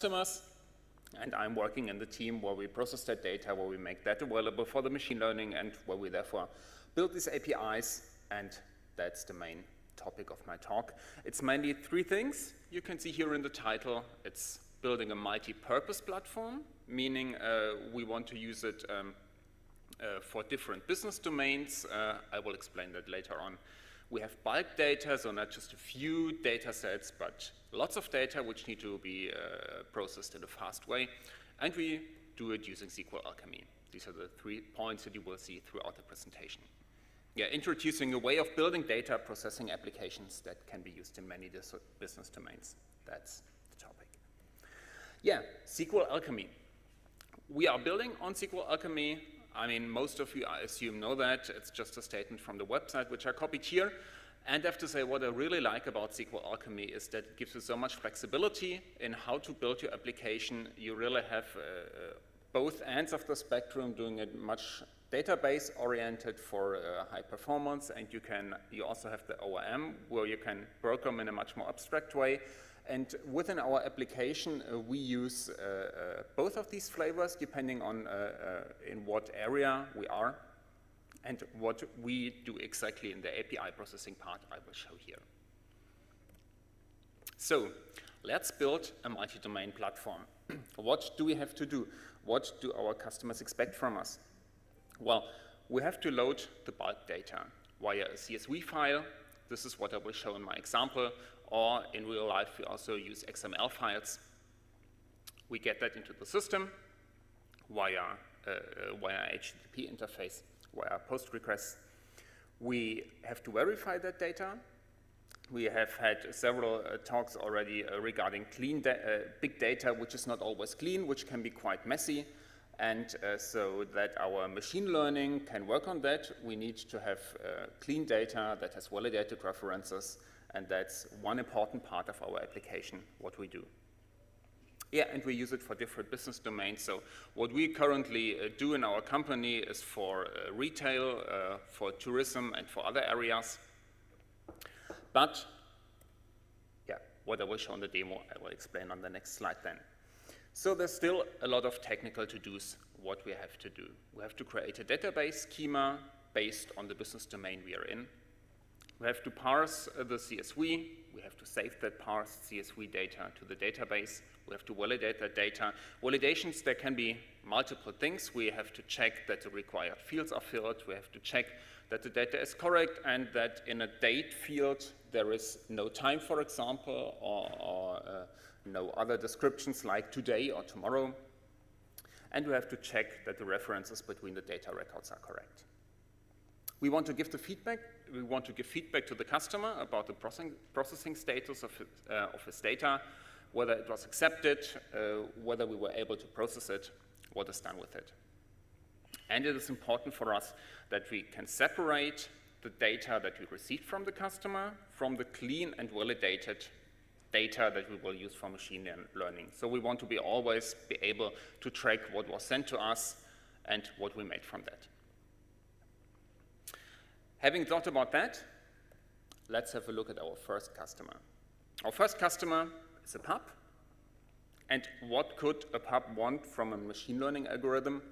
customers, and I'm working in the team where we process that data, where we make that available for the machine learning, and where we therefore build these APIs, and that's the main topic of my talk. It's mainly three things you can see here in the title. It's building a multi-purpose platform, meaning uh, we want to use it um, uh, for different business domains. Uh, I will explain that later on. We have bulk data, so not just a few data sets, but lots of data which need to be uh, processed in a fast way. And we do it using SQL Alchemy. These are the three points that you will see throughout the presentation. Yeah, introducing a way of building data processing applications that can be used in many business domains. That's the topic. Yeah, SQL Alchemy. We are building on SQL Alchemy I mean, most of you, I assume, know that. It's just a statement from the website, which I copied here. And I have to say, what I really like about SQL Alchemy is that it gives you so much flexibility in how to build your application. You really have uh, uh both ends of the spectrum doing it much database oriented for uh, high performance, and you can you also have the ORM where you can program in a much more abstract way. And within our application, uh, we use uh, uh, both of these flavors depending on in what area we are and what we do exactly in the API processing part I will show here. So let's build a multi-domain platform. what do we have to do? What do our customers expect from us? Well, we have to load the bulk data via a CSV file. This is what I will show in my example or in real life, we also use XML files. We get that into the system via, uh, via HTTP interface, via POST requests. We have to verify that data. We have had several uh, talks already uh, regarding clean da uh, big data, which is not always clean, which can be quite messy. And uh, so that our machine learning can work on that, we need to have uh, clean data that has validated references and that's one important part of our application, what we do. Yeah, and we use it for different business domains. So what we currently uh, do in our company is for uh, retail, uh, for tourism, and for other areas. But, yeah, what I will show in the demo, I will explain on the next slide then. So there's still a lot of technical to-dos what we have to do. We have to create a database schema based on the business domain we are in. We have to parse the CSV. We have to save that parsed CSV data to the database. We have to validate that data. Validations, there can be multiple things. We have to check that the required fields are filled. We have to check that the data is correct and that in a date field there is no time, for example, or, or uh, no other descriptions like today or tomorrow. And we have to check that the references between the data records are correct. We want to give the feedback. We want to give feedback to the customer about the processing, status of, uh, of his data, whether it was accepted, uh, whether we were able to process it, what is done with it. And it is important for us that we can separate the data that we received from the customer from the clean and validated data that we will use for machine learning. So we want to be always be able to track what was sent to us and what we made from that. Having thought about that, let's have a look at our first customer. Our first customer is a pub. And what could a pub want from a machine learning algorithm?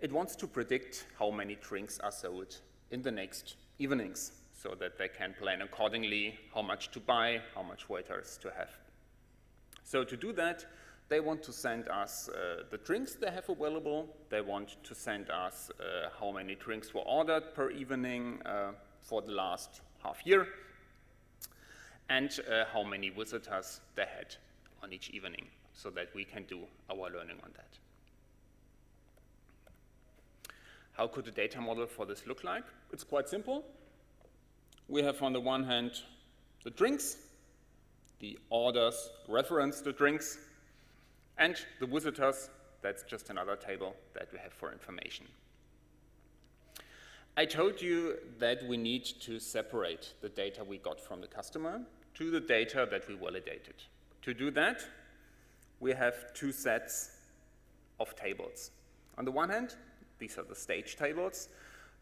It wants to predict how many drinks are sold in the next evenings so that they can plan accordingly how much to buy, how much waiters to have. So to do that, they want to send us uh, the drinks they have available. They want to send us uh, how many drinks were ordered per evening uh, for the last half year and uh, how many visitors they had on each evening so that we can do our learning on that. How could the data model for this look like? It's quite simple. We have on the one hand the drinks, the orders reference the drinks, and the visitors, that's just another table that we have for information. I told you that we need to separate the data we got from the customer to the data that we validated. To do that, we have two sets of tables. On the one hand, these are the stage tables.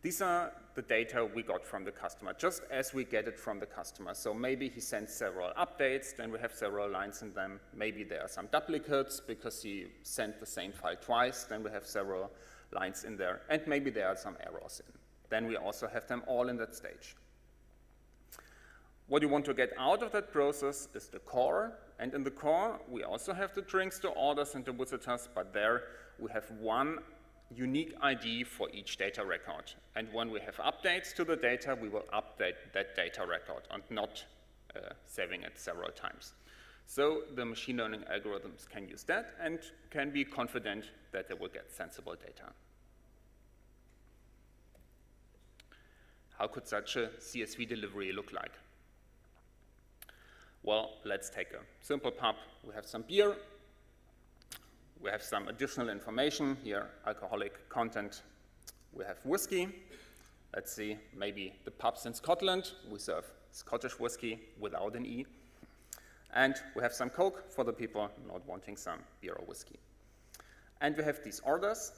These are the data we got from the customer, just as we get it from the customer. So maybe he sends several updates, then we have several lines in them. Maybe there are some duplicates because he sent the same file twice, then we have several lines in there. And maybe there are some errors in. Then we also have them all in that stage. What you want to get out of that process is the core, and in the core, we also have the drinks, the orders, and the visitors, but there we have one unique ID for each data record. And when we have updates to the data, we will update that data record and not uh, saving it several times. So the machine learning algorithms can use that and can be confident that they will get sensible data. How could such a CSV delivery look like? Well, let's take a simple pub. We have some beer. We have some additional information here, alcoholic content. We have whiskey. Let's see, maybe the pubs in Scotland. We serve Scottish whiskey without an E. And we have some Coke for the people not wanting some beer or whiskey. And we have these orders.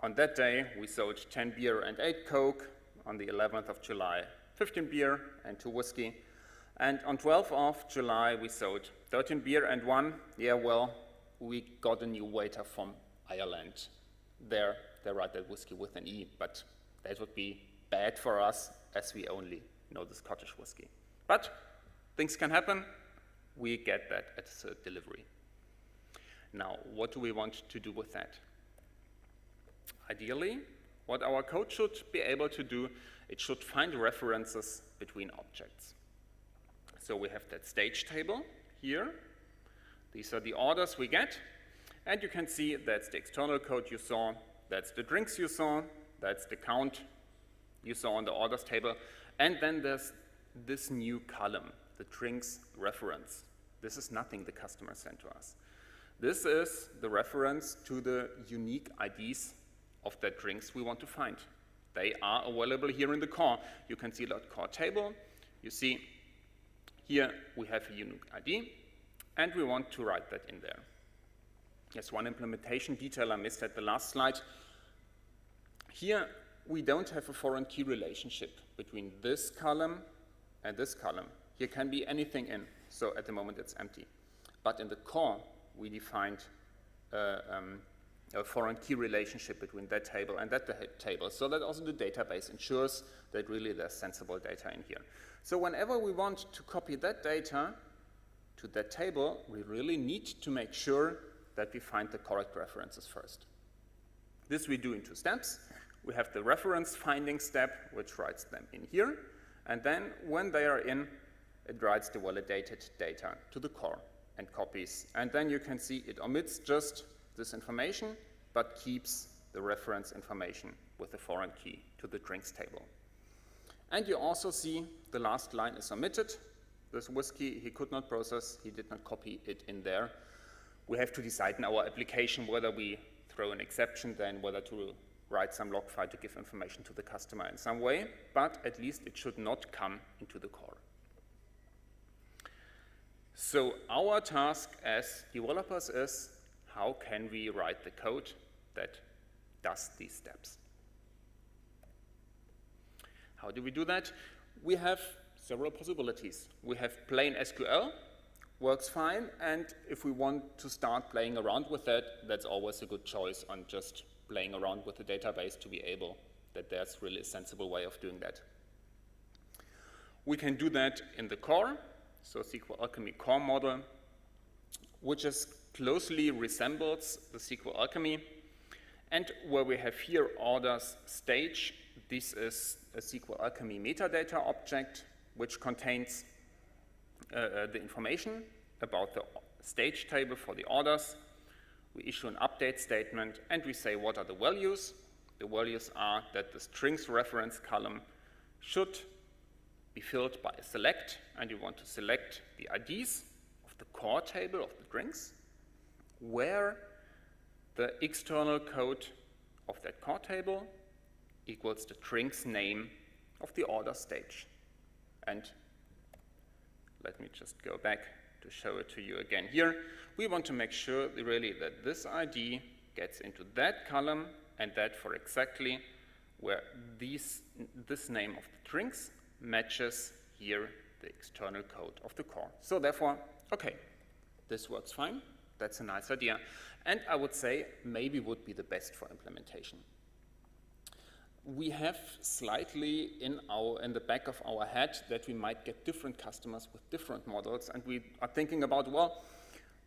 On that day, we sold 10 beer and 8 Coke. On the 11th of July, 15 beer and 2 whiskey. And on 12th of July, we sold 13 beer and one. Yeah, well, we got a new waiter from Ireland. There, they write that whiskey with an E, but that would be bad for us as we only know the Scottish whiskey. But things can happen. We get that at the delivery. Now, what do we want to do with that? Ideally, what our code should be able to do, it should find references between objects. So we have that stage table here. These are the orders we get. And you can see that's the external code you saw, that's the drinks you saw, that's the count you saw on the orders table. And then there's this new column, the drinks reference. This is nothing the customer sent to us. This is the reference to the unique IDs of the drinks we want to find. They are available here in the core. You can see that core table. You see here we have a unique ID, and we want to write that in there. There's one implementation detail I missed at the last slide. Here, we don't have a foreign key relationship between this column and this column. Here can be anything in, so at the moment it's empty. But in the core, we defined uh, um, a foreign key relationship between that table and that table, so that also the database ensures that really there's sensible data in here. So whenever we want to copy that data to that table, we really need to make sure that we find the correct references first. This we do in two steps. We have the reference finding step, which writes them in here, and then when they are in, it writes the validated data to the core and copies. And then you can see it omits just this information, but keeps the reference information with the foreign key to the drinks table. And you also see the last line is omitted. This whiskey he could not process, he did not copy it in there. We have to decide in our application whether we throw an exception then, whether to write some log file to give information to the customer in some way, but at least it should not come into the core. So our task as developers is how can we write the code that does these steps? How do we do that? We have several possibilities. We have plain SQL, works fine, and if we want to start playing around with that, that's always a good choice on just playing around with the database to be able that there's really a sensible way of doing that. We can do that in the core, so SQL Alchemy core model, which is closely resembles the SQL Alchemy, and where we have here orders stage this is a SQL Alchemy metadata object, which contains uh, uh, the information about the stage table for the orders. We issue an update statement, and we say what are the values. The values are that the strings reference column should be filled by a select, and you want to select the IDs of the core table of the drinks, where the external code of that core table equals the drink's name of the order stage. And let me just go back to show it to you again here. We want to make sure really that this ID gets into that column and that for exactly where these, this name of the drinks matches here the external code of the core. So therefore, okay, this works fine. That's a nice idea. And I would say maybe would be the best for implementation. We have slightly in, our, in the back of our head that we might get different customers with different models, and we are thinking about, well,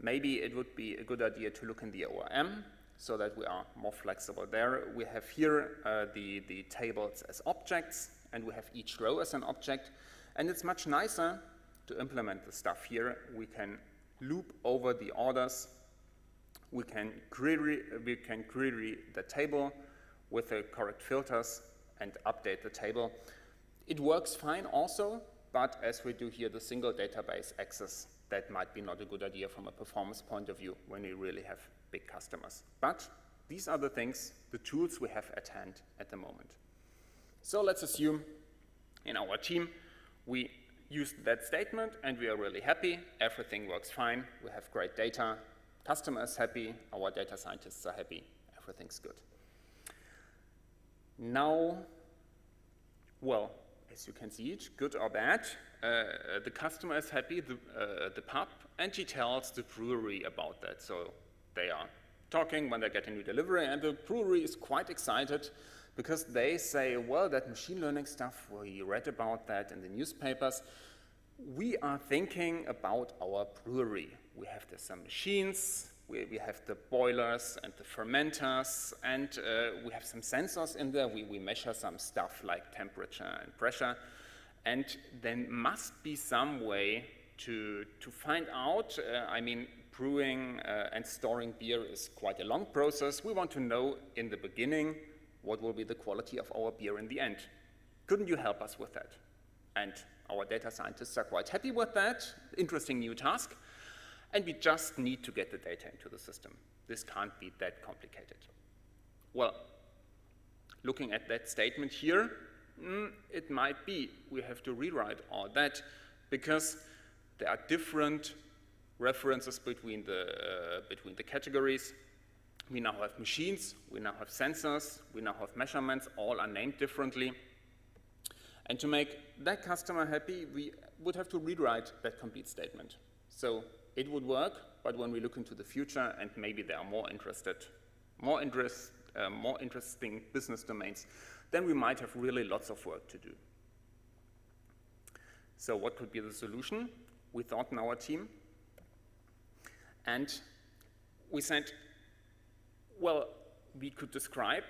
maybe it would be a good idea to look in the ORM so that we are more flexible there. We have here uh, the, the tables as objects, and we have each row as an object, and it's much nicer to implement the stuff here. We can loop over the orders. We can query, we can query the table with the correct filters and update the table. It works fine also, but as we do here the single database access, that might be not a good idea from a performance point of view when we really have big customers. But these are the things, the tools we have at hand at the moment. So let's assume in our team we used that statement and we are really happy, everything works fine, we have great data, customer is happy, our data scientists are happy, everything's good. Now, well, as you can see it, good or bad, uh, the customer is happy, the, uh, the pub, and she tells the brewery about that. So they are talking when they get a new delivery, and the brewery is quite excited because they say, well, that machine learning stuff, we read about that in the newspapers. We are thinking about our brewery. We have some machines, we, we have the boilers and the fermenters, and uh, we have some sensors in there. We, we measure some stuff like temperature and pressure. And there must be some way to, to find out, uh, I mean, brewing uh, and storing beer is quite a long process. We want to know in the beginning what will be the quality of our beer in the end. Couldn't you help us with that? And our data scientists are quite happy with that. Interesting new task. And we just need to get the data into the system. This can't be that complicated. Well, looking at that statement here, mm, it might be we have to rewrite all that because there are different references between the, uh, between the categories. We now have machines, we now have sensors, we now have measurements, all are named differently. And to make that customer happy, we would have to rewrite that complete statement. So it would work, but when we look into the future and maybe there are more interested, more interest, uh, more interesting business domains, then we might have really lots of work to do. So what could be the solution? We thought in our team, and we said, well, we could describe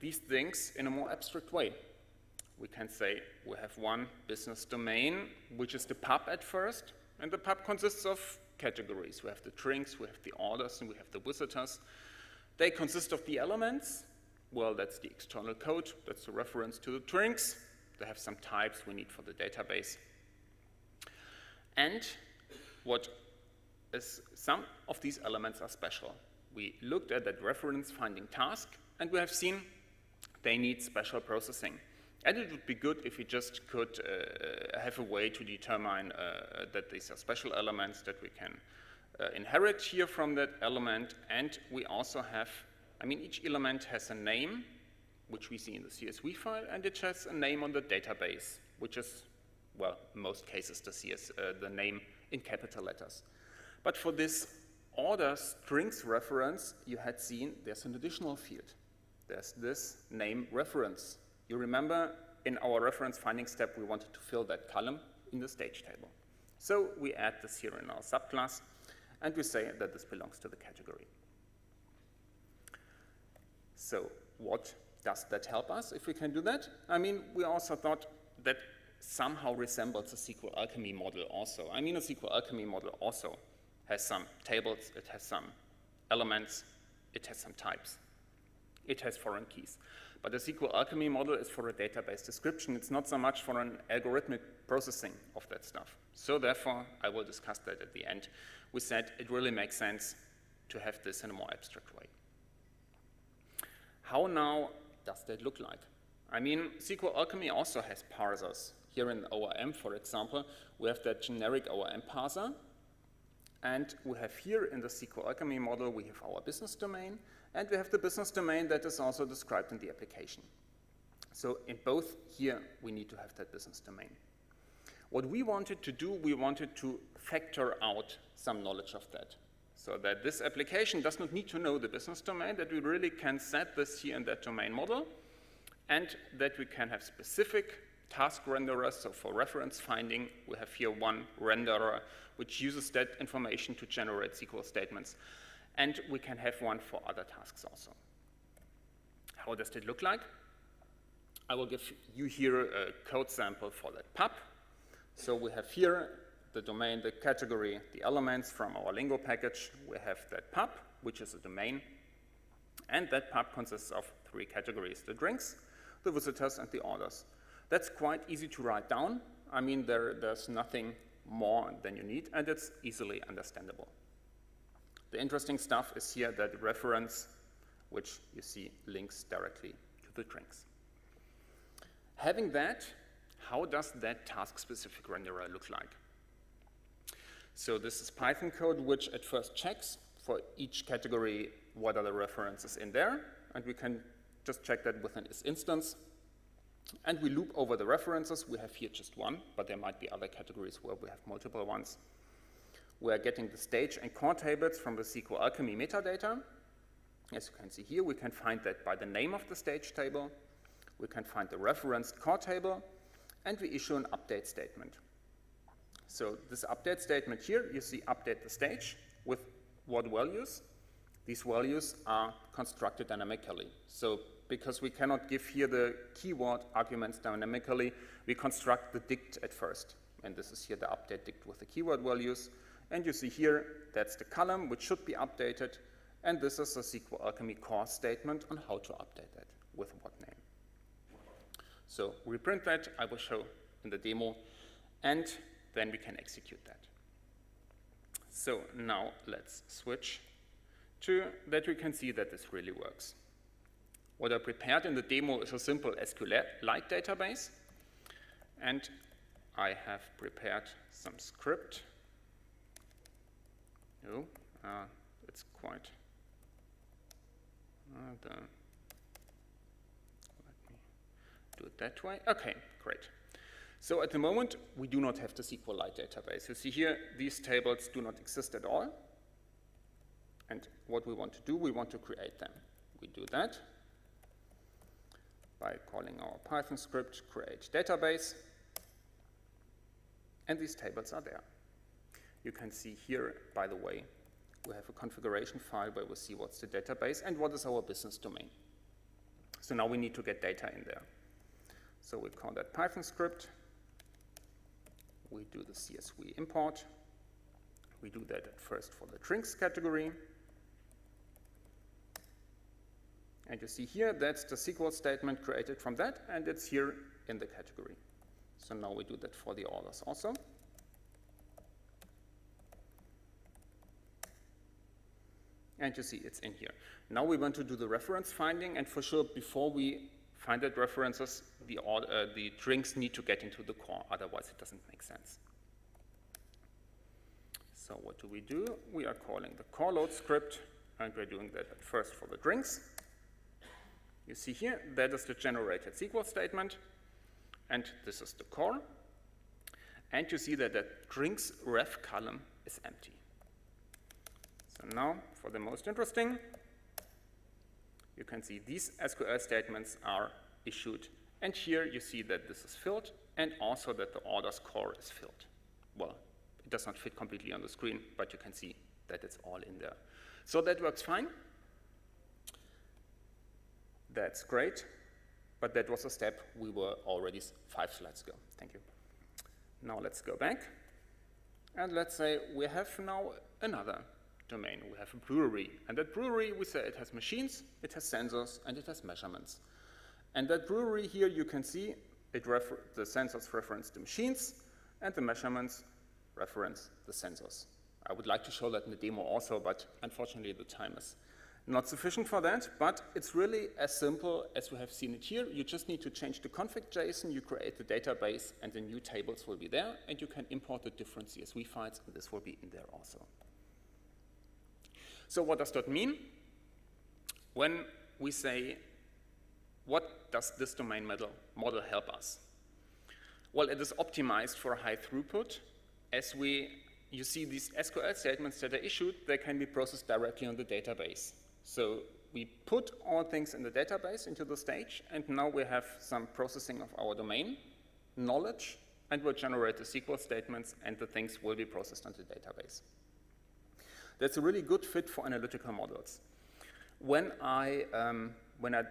these things in a more abstract way. We can say we have one business domain, which is the pub at first, and the pub consists of categories. We have the drinks, we have the orders, and we have the visitors. They consist of the elements. Well, that's the external code. That's the reference to the drinks. They have some types we need for the database. And what is some of these elements are special we looked at that reference finding task, and we have seen they need special processing. And it would be good if we just could uh, have a way to determine uh, that these are special elements that we can uh, inherit here from that element. And we also have, I mean, each element has a name, which we see in the CSV file, and it has a name on the database, which is, well, in most cases, the, CS, uh, the name in capital letters. But for this order strings reference you had seen, there's an additional field. There's this name reference. You remember in our reference finding step, we wanted to fill that column in the stage table. So we add this here in our subclass, and we say that this belongs to the category. So what does that help us if we can do that? I mean, we also thought that somehow resembles a SQL alchemy model also. I mean, a SQL alchemy model also has some tables, it has some elements, it has some types. It has foreign keys. But the SQL Alchemy model is for a database description. It's not so much for an algorithmic processing of that stuff. So therefore, I will discuss that at the end. We said it really makes sense to have this in a more abstract way. How now does that look like? I mean, SQL Alchemy also has parsers. Here in ORM, for example, we have that generic ORM parser, and we have here in the SQL Alchemy model, we have our business domain, and we have the business domain that is also described in the application. So in both here, we need to have that business domain. What we wanted to do, we wanted to factor out some knowledge of that. So that this application does not need to know the business domain, that we really can set this here in that domain model, and that we can have specific task renderers. So for reference finding, we have here one renderer which uses that information to generate SQL statements. And we can have one for other tasks also. How does it look like? I will give you here a code sample for that pub. So we have here the domain, the category, the elements from our Lingo package. We have that pub, which is a domain. And that pub consists of three categories, the drinks, the visitors, and the orders. That's quite easy to write down. I mean, there, there's nothing more than you need, and it's easily understandable. The interesting stuff is here that reference, which you see links directly to the drinks. Having that, how does that task-specific renderer look like? So this is Python code which at first checks for each category what are the references in there, and we can just check that within its instance. And we loop over the references. We have here just one, but there might be other categories where we have multiple ones. We're getting the stage and core tables from the SQL Alchemy metadata. As you can see here, we can find that by the name of the stage table. We can find the referenced core table, and we issue an update statement. So this update statement here, you see update the stage with what values? These values are constructed dynamically. So because we cannot give here the keyword arguments dynamically, we construct the dict at first. And this is here the update dict with the keyword values. And you see here, that's the column which should be updated. And this is the SQL Alchemy core statement on how to update that with what name. So we print that, I will show in the demo, and then we can execute that. So now let's switch to that we can see that this really works. What I prepared in the demo is a simple SQLite database, and I have prepared some script. Oh, uh, it's quite. Uh, let me do it that way. Okay, great. So at the moment, we do not have the SQLite database. You see here, these tables do not exist at all. And what we want to do, we want to create them. We do that by calling our Python script create database. And these tables are there. You can see here, by the way, we have a configuration file where we see what's the database and what is our business domain. So now we need to get data in there. So we call that Python script. We do the CSV import. We do that at first for the drinks category. And you see here, that's the SQL statement created from that, and it's here in the category. So now we do that for the orders also. And you see it's in here. Now we want to do the reference finding, and for sure, before we find that references, the, uh, the drinks need to get into the core, otherwise it doesn't make sense. So what do we do? We are calling the core load script, and we're doing that at first for the drinks. You see here, that is the generated SQL statement, and this is the core. And you see that the drinks ref column is empty. So now, for the most interesting, you can see these SQL statements are issued. And here you see that this is filled, and also that the orders core is filled. Well, it does not fit completely on the screen, but you can see that it's all in there. So that works fine. That's great, but that was a step we were already five slides ago. Thank you. Now let's go back, and let's say we have now another domain. We have a brewery, and that brewery, we say it has machines, it has sensors, and it has measurements. And that brewery here, you can see it the sensors reference the machines, and the measurements reference the sensors. I would like to show that in the demo also, but unfortunately the time is not sufficient for that, but it's really as simple as we have seen it here. You just need to change the config JSON, you create the database, and the new tables will be there, and you can import the different CSV files, and this will be in there also. So what does that mean? When we say, what does this domain model, model help us? Well, it is optimized for high throughput. As we, you see these SQL statements that are issued, they can be processed directly on the database. So we put all things in the database into the stage, and now we have some processing of our domain knowledge, and we'll generate the SQL statements, and the things will be processed on the database. That's a really good fit for analytical models. When I, um, when I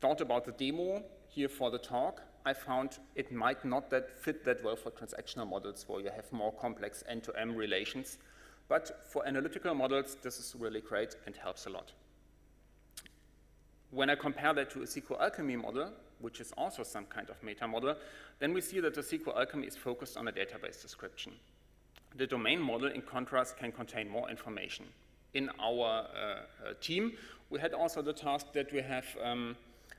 thought about the demo here for the talk, I found it might not that fit that well for transactional models where you have more complex end-to-end relations. But for analytical models, this is really great and helps a lot. When I compare that to a SQL Alchemy model, which is also some kind of meta model, then we see that the SQL Alchemy is focused on a database description. The domain model, in contrast, can contain more information. In our uh, uh, team, we had also the task that we have um,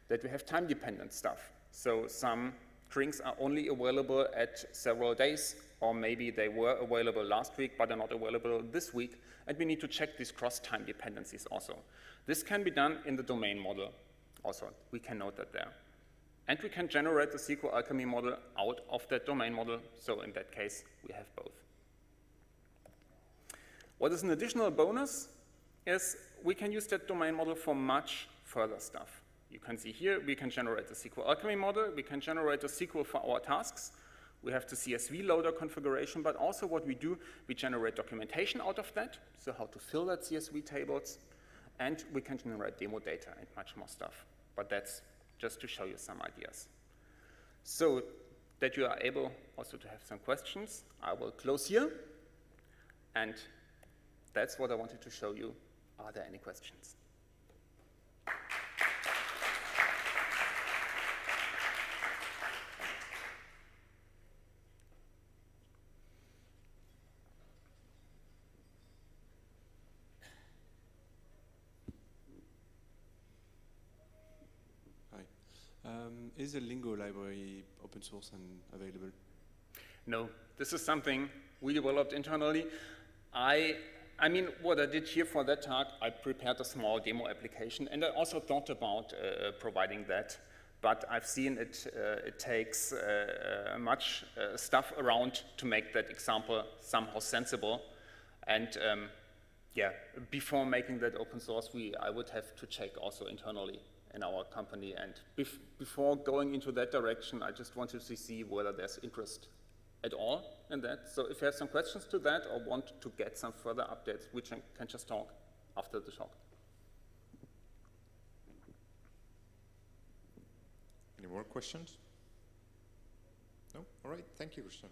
that we have time-dependent stuff. So some drinks are only available at several days, or maybe they were available last week, but are not available this week, and we need to check these cross-time dependencies also. This can be done in the domain model also. We can note that there. And we can generate the SQL Alchemy model out of that domain model, so in that case, we have both. What is an additional bonus is we can use that domain model for much further stuff. You can see here, we can generate the SQL Alchemy model, we can generate a SQL for our tasks, we have the CSV loader configuration, but also what we do, we generate documentation out of that, so how to fill that CSV tables, and we can generate demo data and much more stuff. But that's just to show you some ideas. So that you are able also to have some questions, I will close here, and that's what I wanted to show you. Are there any questions? Um, is the Lingo library open source and available? No, this is something we developed internally. I, I mean, what I did here for that talk, I prepared a small demo application, and I also thought about uh, providing that. But I've seen it, uh, it takes uh, uh much uh, stuff around to make that example somehow sensible. And um, yeah, before making that open source, we, I would have to check also internally in our company. And bef before going into that direction, I just wanted to see whether there's interest at all in that. So if you have some questions to that or want to get some further updates, we can just talk after the talk. Any more questions? No? All right. Thank you, Christian.